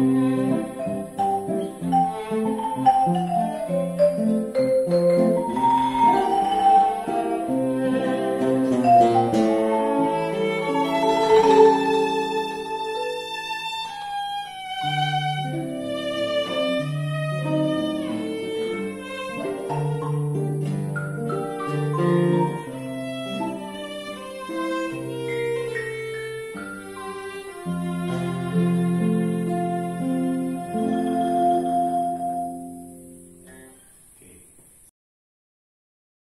Mm-hmm.